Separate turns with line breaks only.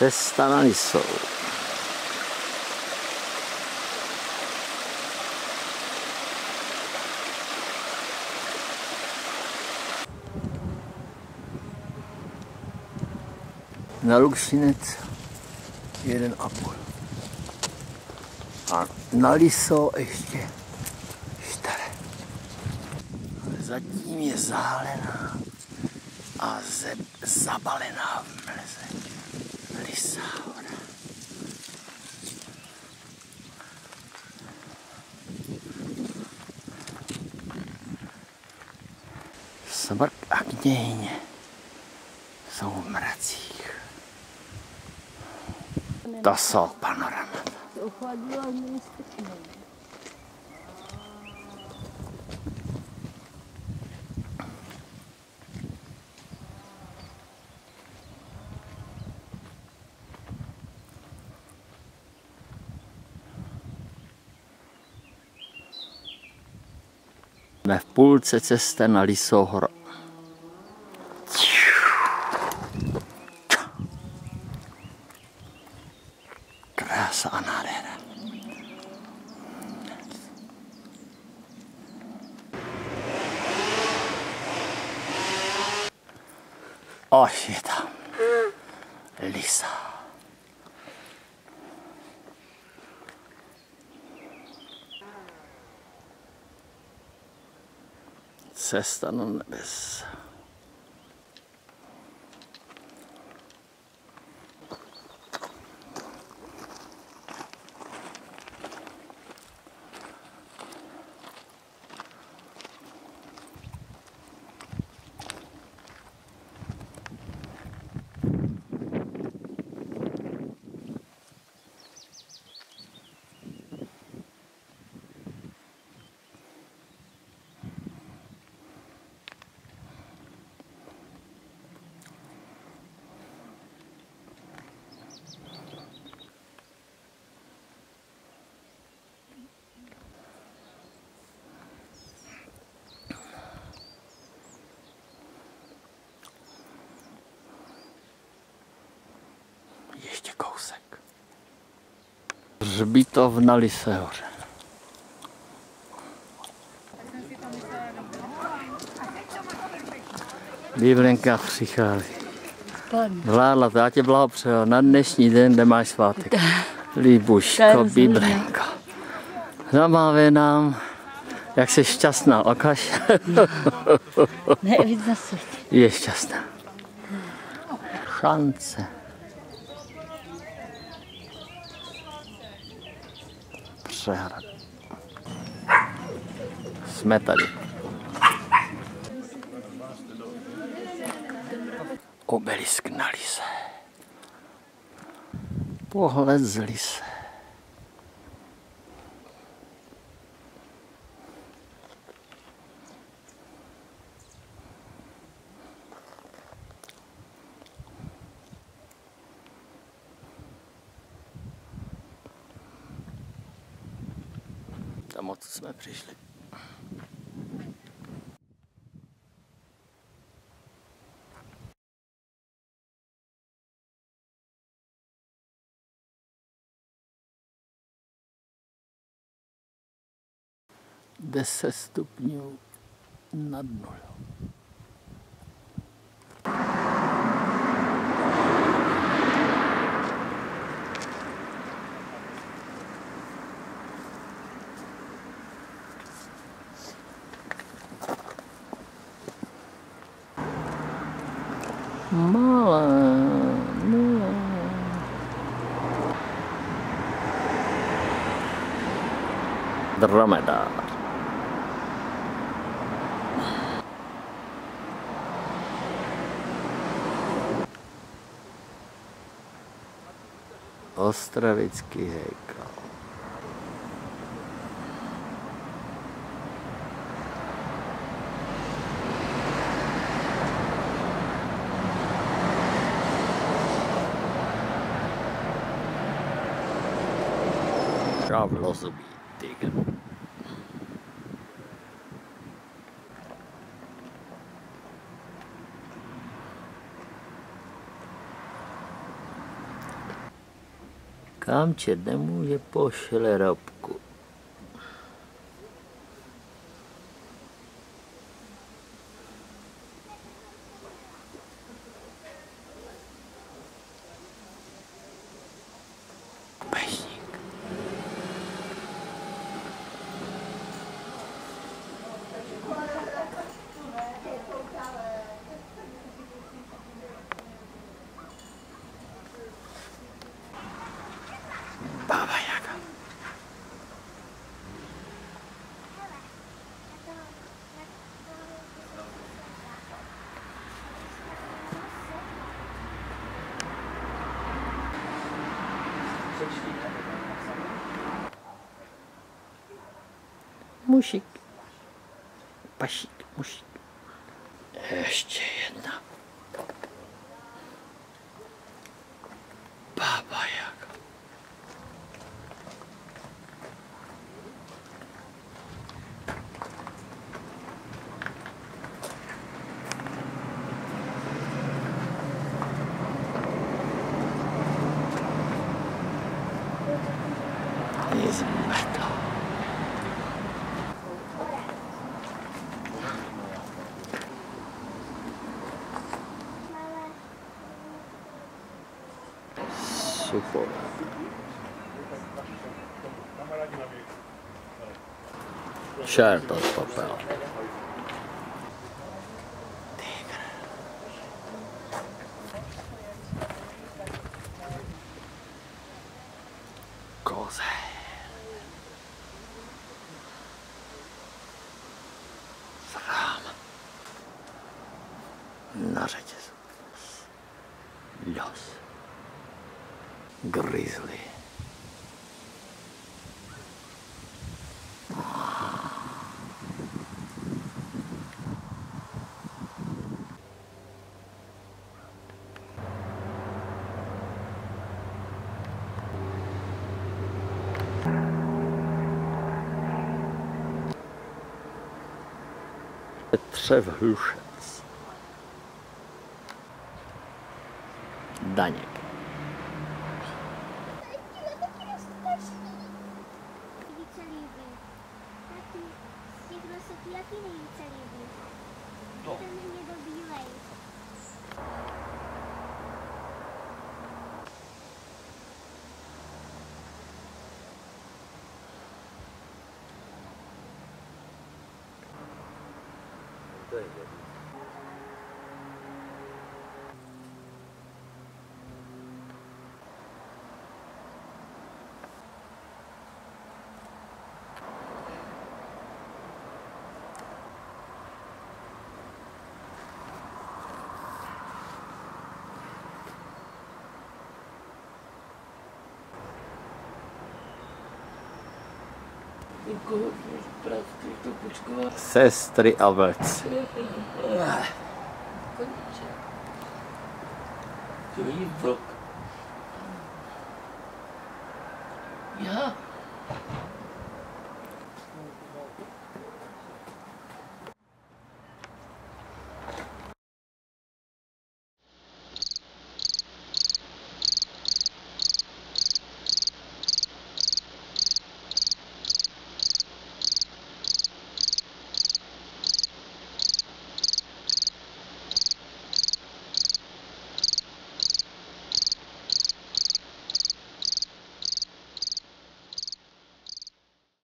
Cesta na Lisou. Na Luxinec jeden a půl. A na Liso ještě čtyři. Zatím je zálená a ze, zabalená v mleze. Lisá hora. Smrk a kněhyně jsou v mracích. To jsou panorama.
Ochladilo
Jsme v půlce cesty na Lisohor. Krása a nádhera. Až je tam. Lisa. Cesta na nebes. Ještě kousek. Hřbitov na Lisehoře. Biblenka přichází. Vládla, to já tě blahopřeju na dnešní den, kde máš svátek. Líbuško,
Ten
Biblenko. Zamávej nám, jak jsi šťastná, okaž.
Ne, víc na světě.
Je šťastná. Šance. Přehrad. Jsme tady. Obelisk na lise. Pohled z lise. Tam odkud jsme přišli. Deset stupňů nad nulou. Malá, malá. Dromedár. Ostravický hejkal. Kravlozubý tygr. Kam tě nemůže pošle robku. мусик, пасик, мусик. Еще одна. Супер. Чертов попал. Коза. Срам. Нажитесь. Лёс. grizzly.
Trzeba
ruszać. Daniel. very good.
Sestry
Albert. Klívbrok. Ja.